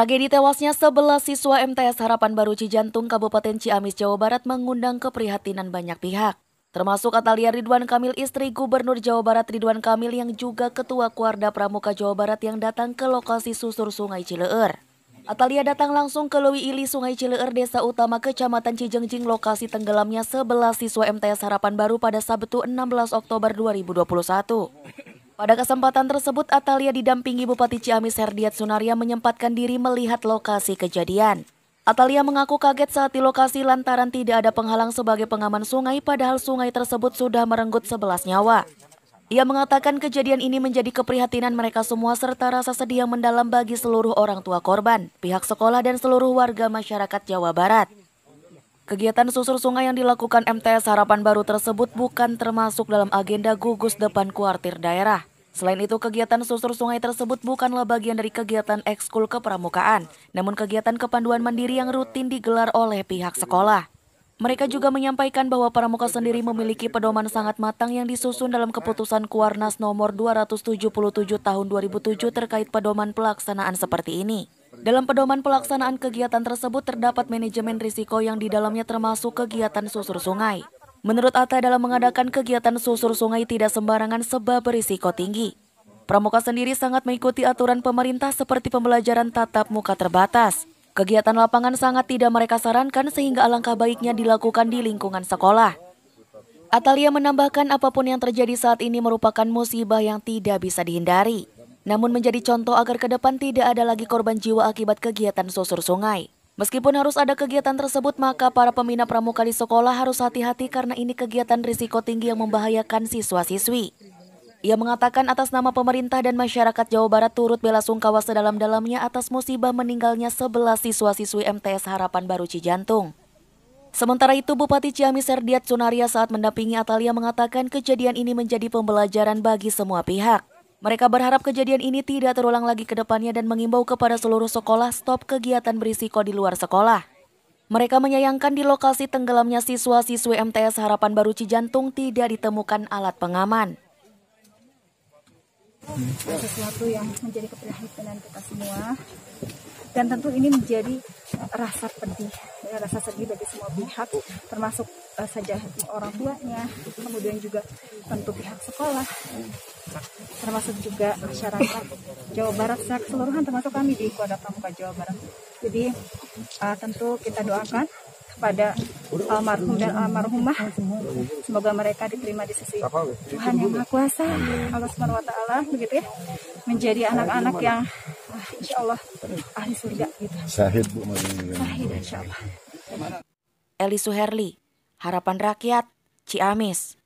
Tragedi tewasnya 11 siswa MTS Harapan Baru Cijantung Kabupaten Ciamis, Jawa Barat mengundang keprihatinan banyak pihak. Termasuk Atalia Ridwan Kamil istri Gubernur Jawa Barat Ridwan Kamil yang juga Ketua Kuarda Pramuka Jawa Barat yang datang ke lokasi susur Sungai Cileur. Atalia datang langsung ke Lewi Ili Sungai Cileur, Desa Utama Kecamatan Cijengjing, lokasi tenggelamnya 11 siswa MTS Harapan Baru pada Sabtu 16 Oktober 2021. Pada kesempatan tersebut, Atalia didampingi Bupati Ciamis Herdiat Sunaria menyempatkan diri melihat lokasi kejadian. Atalia mengaku kaget saat di lokasi lantaran tidak ada penghalang sebagai pengaman sungai padahal sungai tersebut sudah merenggut 11 nyawa. Ia mengatakan kejadian ini menjadi keprihatinan mereka semua serta rasa sedih yang mendalam bagi seluruh orang tua korban, pihak sekolah dan seluruh warga masyarakat Jawa Barat. Kegiatan susur sungai yang dilakukan MTS Harapan Baru tersebut bukan termasuk dalam agenda gugus depan kuartir daerah. Selain itu, kegiatan susur sungai tersebut bukanlah bagian dari kegiatan ekskul kepramukaan, namun kegiatan kepanduan mandiri yang rutin digelar oleh pihak sekolah. Mereka juga menyampaikan bahwa Pramuka sendiri memiliki pedoman sangat matang yang disusun dalam keputusan Kuarnas nomor 277 tahun 2007 terkait pedoman pelaksanaan seperti ini. Dalam pedoman pelaksanaan kegiatan tersebut terdapat manajemen risiko yang di dalamnya termasuk kegiatan susur sungai. Menurut Atta dalam mengadakan kegiatan susur sungai tidak sembarangan sebab berisiko tinggi. Pramuka sendiri sangat mengikuti aturan pemerintah seperti pembelajaran tatap muka terbatas. Kegiatan lapangan sangat tidak mereka sarankan sehingga alangkah baiknya dilakukan di lingkungan sekolah. Atalia menambahkan apa pun yang terjadi saat ini merupakan musibah yang tidak bisa dihindari. Namun menjadi contoh agar ke depan tidak ada lagi korban jiwa akibat kegiatan susur sungai. Meskipun harus ada kegiatan tersebut, maka para pembina pramuka di sekolah harus hati-hati karena ini kegiatan risiko tinggi yang membahayakan siswa-siswi. Ia mengatakan atas nama pemerintah dan masyarakat Jawa Barat turut bela sungkawa sedalam-dalamnya atas musibah meninggalnya 11 siswa-siswi MTS Harapan Baru Cijantung. Sementara itu, Bupati Ciamis Herdiat Sunaria saat mendampingi Atalia mengatakan kejadian ini menjadi pembelajaran bagi semua pihak. Mereka berharap kejadian ini tidak terulang lagi ke depannya dan mengimbau kepada seluruh sekolah stop kegiatan berisiko di luar sekolah. Mereka menyayangkan di lokasi tenggelamnya siswa-siswi MTS Harapan Baru Cijantung tidak ditemukan alat pengaman. Sesuatu yang menjadi keprihatinan kita semua dan tentu ini menjadi rasa pedih, ya, rasa sedih bagi semua pihak, termasuk uh, saja orang tuanya, kemudian juga tentu pihak sekolah, termasuk juga masyarakat Jawa Barat secara keseluruhan termasuk kami di Kuada Pramuka Jawa Barat. Jadi uh, tentu kita doakan kepada almarhum dan almarhumah semoga mereka diterima di sisi Tuhan yang Maha Kuasa Allah Subhanahu wa taala begitu ya menjadi anak-anak yang uh, insya Allah ahli surga gitu. Syahid Bu Syahid insya Allah. Eli Suherli, Harapan Rakyat, Ciamis.